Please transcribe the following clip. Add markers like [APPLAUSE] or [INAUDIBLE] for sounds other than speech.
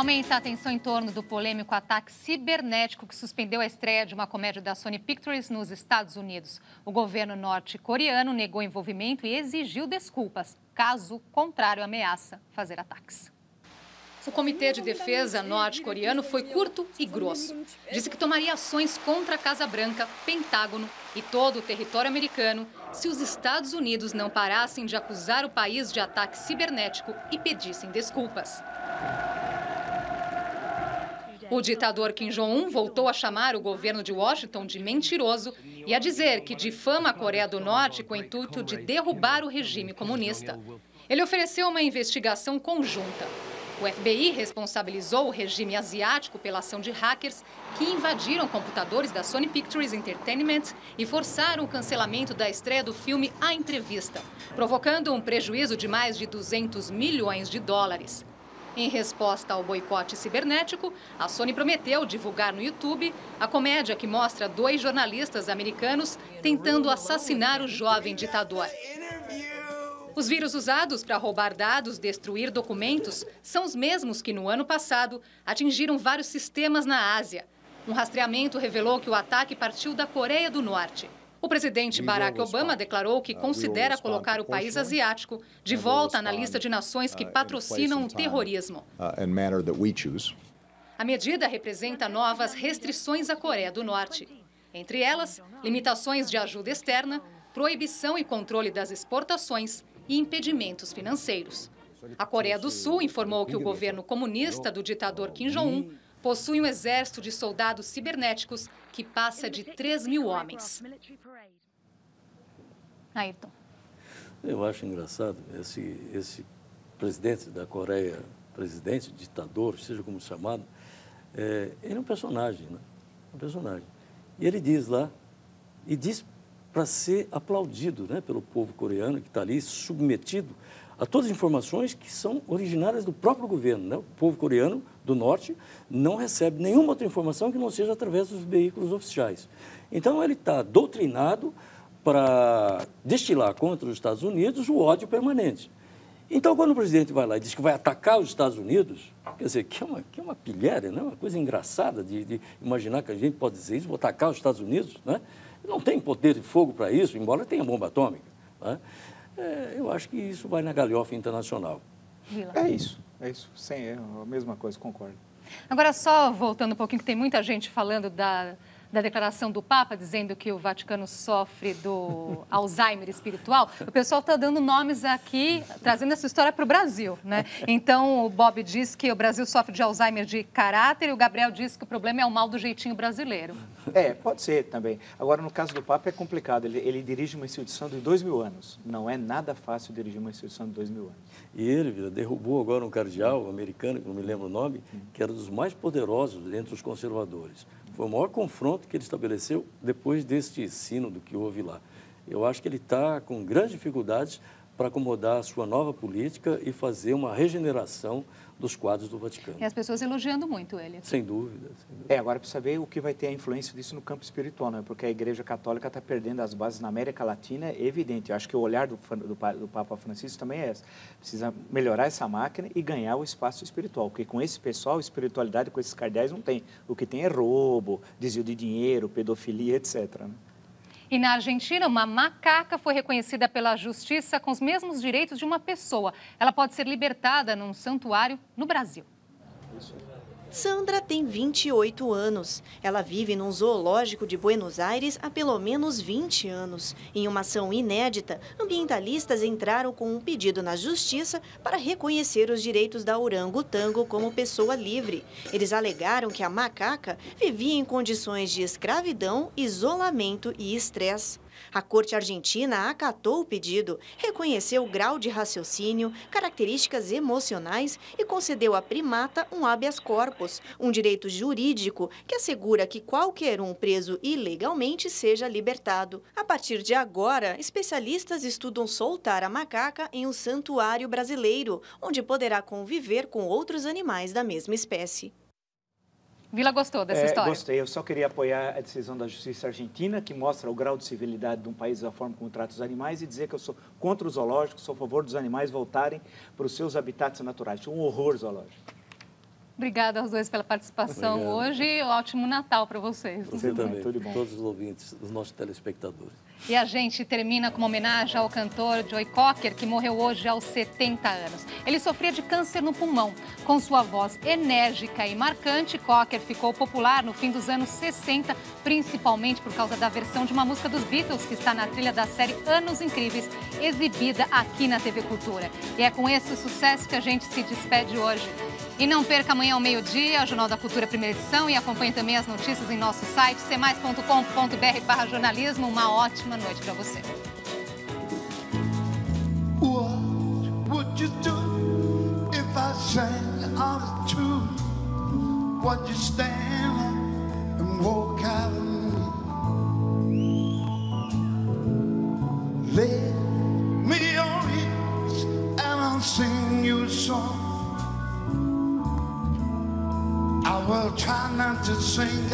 Aumenta a atenção em torno do polêmico ataque cibernético que suspendeu a estreia de uma comédia da Sony Pictures nos Estados Unidos. O governo norte-coreano negou envolvimento e exigiu desculpas. Caso contrário, ameaça fazer ataques. O Comitê de Defesa norte-coreano foi curto e grosso. Disse que tomaria ações contra a Casa Branca, Pentágono e todo o território americano se os Estados Unidos não parassem de acusar o país de ataque cibernético e pedissem desculpas. O ditador Kim Jong-un voltou a chamar o governo de Washington de mentiroso e a dizer que difama a Coreia do Norte com o intuito de derrubar o regime comunista. Ele ofereceu uma investigação conjunta. O FBI responsabilizou o regime asiático pela ação de hackers que invadiram computadores da Sony Pictures Entertainment e forçaram o cancelamento da estreia do filme A Entrevista, provocando um prejuízo de mais de 200 milhões de dólares. Em resposta ao boicote cibernético, a Sony prometeu divulgar no YouTube a comédia que mostra dois jornalistas americanos tentando assassinar o jovem ditador. Os vírus usados para roubar dados, destruir documentos, são os mesmos que no ano passado atingiram vários sistemas na Ásia. Um rastreamento revelou que o ataque partiu da Coreia do Norte. O presidente Barack Obama declarou que considera colocar o país asiático de volta na lista de nações que patrocinam o terrorismo. A medida representa novas restrições à Coreia do Norte. Entre elas, limitações de ajuda externa, proibição e controle das exportações e impedimentos financeiros. A Coreia do Sul informou que o governo comunista do ditador Kim Jong-un possui um exército de soldados cibernéticos que passa de 3 mil homens. Ayrton. Eu acho engraçado esse, esse presidente da Coreia, presidente, ditador, seja como chamado, é, ele é um personagem, né? Um personagem. E ele diz lá, e diz para ser aplaudido né, pelo povo coreano que está ali submetido a todas as informações que são originárias do próprio governo. Né? O povo coreano do norte não recebe nenhuma outra informação que não seja através dos veículos oficiais. Então ele está doutrinado para destilar contra os Estados Unidos o ódio permanente. Então, quando o presidente vai lá e diz que vai atacar os Estados Unidos, quer dizer, que é uma, que é uma pilhéria, né? uma coisa engraçada de, de imaginar que a gente pode dizer isso, vou atacar os Estados Unidos, né? não tem poder de fogo para isso, embora tenha bomba atômica. Né? É, eu acho que isso vai na galhofa internacional. É isso, é isso. Sim, é a mesma coisa, concordo. Agora, só voltando um pouquinho, que tem muita gente falando da da declaração do Papa, dizendo que o Vaticano sofre do [LAUGHS] Alzheimer espiritual, o pessoal está dando nomes aqui, trazendo essa história para o Brasil. Né? Então, o Bob diz que o Brasil sofre de Alzheimer de caráter e o Gabriel diz que o problema é o mal do jeitinho brasileiro. É, pode ser também. Agora, no caso do Papa, é complicado. Ele, ele dirige uma instituição de dois mil anos. Não é nada fácil dirigir uma instituição de dois mil anos. E ele Vila, derrubou agora um cardeal americano, que não me lembro o nome, que era dos mais poderosos entre os conservadores. Foi o maior confronto que ele estabeleceu depois deste sínodo que houve lá. Eu acho que ele está com grandes dificuldades para acomodar a sua nova política e fazer uma regeneração dos quadros do Vaticano. E as pessoas elogiando muito ele. Sem dúvida, sem dúvida. É, agora precisa ver o que vai ter a influência disso no campo espiritual, né? porque a Igreja Católica está perdendo as bases na América Latina, é evidente. Eu acho que o olhar do, do, do, Papa Francisco também é esse. Precisa melhorar essa máquina e ganhar o espaço espiritual, porque com esse pessoal, espiritualidade com esses cardeais não tem. O que tem é roubo, desvio de dinheiro, pedofilia, etc. Né? E na Argentina, uma macaca foi reconhecida pela justiça com os mesmos direitos de uma pessoa. Ela pode ser libertada num santuário no Brasil. Sandra tem 28 anos. Ela vive num zoológico de Buenos Aires há pelo menos 20 anos. Em uma ação inédita, ambientalistas entraram com um pedido na justiça para reconhecer os direitos da orangotango como pessoa livre. Eles alegaram que a macaca vivia em condições de escravidão, isolamento e estresse. A Corte Argentina acatou o pedido, reconheceu o grau de raciocínio, características emocionais e concedeu à primata um habeas corpus, um direito jurídico que assegura que qualquer um preso ilegalmente seja libertado. A partir de agora, especialistas estudam soltar a macaca em um santuário brasileiro, onde poderá conviver com outros animais da mesma espécie. Vila gostou dessa é, história? Gostei. Eu só queria apoiar a decisão da Justiça Argentina, que mostra o grau de civilidade de um país da forma como trata os animais, e dizer que eu sou contra o zoológico, sou a favor dos animais voltarem para os seus habitats naturais. Um horror zoológico. Obrigada aos dois pela participação Obrigado. hoje. Ótimo Natal para vocês. Você também, Tudo bom. todos os ouvintes, os nossos telespectadores. E a gente termina com uma homenagem ao cantor Joey Cocker, que morreu hoje aos 70 anos. Ele sofria de câncer no pulmão. Com sua voz enérgica e marcante, Cocker ficou popular no fim dos anos 60, principalmente por causa da versão de uma música dos Beatles que está na trilha da série Anos Incríveis, exibida aqui na TV Cultura. E é com esse sucesso que a gente se despede hoje. E não perca amanhã ao meio-dia, Jornal da Cultura, primeira edição, e acompanhe também as notícias em nosso site, cmais.com.br jornalismo. Uma ótima noite para você. On me? Ears and I'll sing you song. Will try not to sing